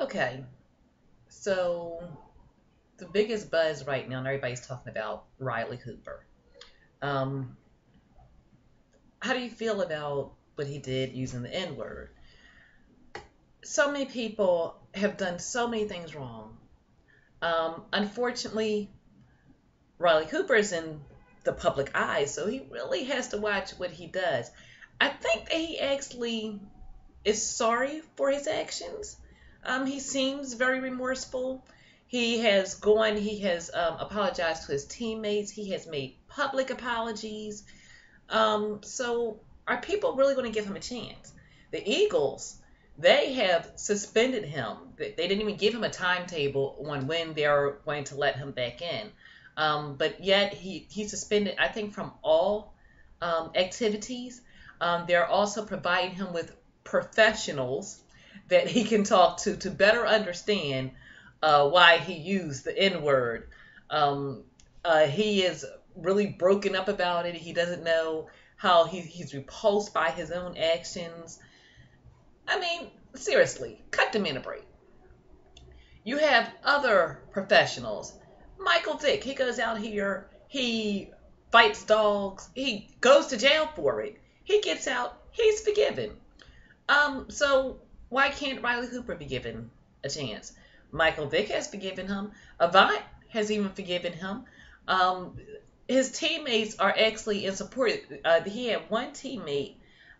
Okay, so the biggest buzz right now, and everybody's talking about Riley Cooper. Um, how do you feel about what he did using the N word? So many people have done so many things wrong. Um, unfortunately, Riley Cooper is in the public eye, so he really has to watch what he does. I think that he actually is sorry for his actions. Um, he seems very remorseful. He has gone, he has um, apologized to his teammates, he has made public apologies. Um, so, are people really going to give him a chance? The Eagles, they have suspended him. They didn't even give him a timetable on when they're going to let him back in. Um, but yet, he, he's suspended, I think, from all um, activities. Um, they're also providing him with professionals that he can talk to to better understand uh, why he used the N word. Um, uh, he is really broken up about it. He doesn't know how he, he's repulsed by his own actions. I mean, seriously, cut the man a break. You have other professionals. Michael Vick, he goes out here, he fights dogs, he goes to jail for it. He gets out, he's forgiven. Um, so why can't Riley Cooper be given a chance? Michael Vick has forgiven him. Avant has even forgiven him. Um, his teammates are actually in support. Uh, he had one teammate,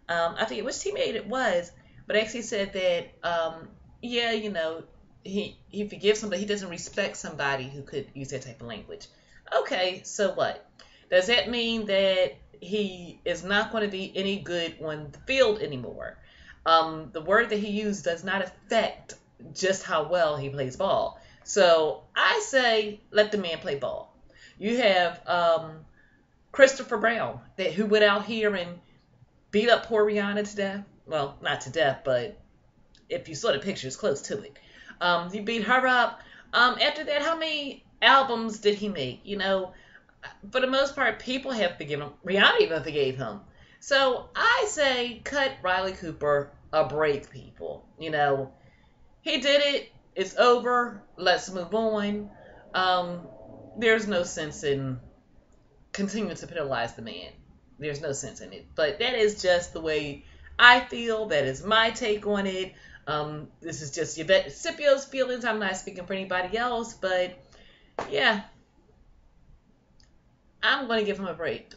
um, I forget which teammate it was, but actually said that, um, yeah, you know, he he forgives but he doesn't respect somebody who could use that type of language. Okay, so what? Does that mean that he is not going to be any good on the field anymore? Um, the word that he used does not affect just how well he plays ball. So I say let the man play ball. You have um, Christopher Brown that who went out here and beat up poor Rihanna to death. Well, not to death, but if you saw the pictures, close to it. Um, he beat her up. Um, after that, how many albums did he make? You know, for the most part, people have forgiven him. Rihanna even forgave him. So I say cut Riley Cooper a break, people. You know, he did it. It's over. Let's move on. Um, there's no sense in continuing to penalize the man. There's no sense in it. But that is just the way I feel. That is my take on it. Um, this is just Yvette Scipio's feelings. I'm not speaking for anybody else, but yeah, I'm going to give him a break.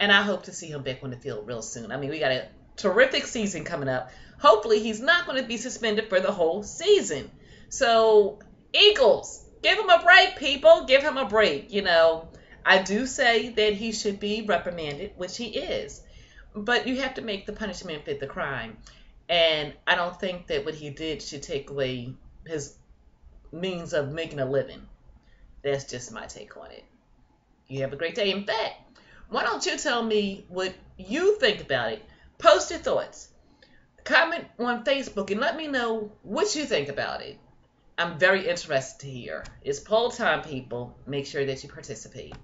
And I hope to see him back on the field real soon. I mean, we got a terrific season coming up. Hopefully, he's not going to be suspended for the whole season. So, Eagles, give him a break, people. Give him a break. You know, I do say that he should be reprimanded, which he is. But you have to make the punishment fit the crime. And I don't think that what he did should take away his means of making a living. That's just my take on it. You have a great day. In fact, why don't you tell me what you think about it? Post your thoughts. Comment on Facebook and let me know what you think about it. I'm very interested to hear. It's poll time, people. Make sure that you participate.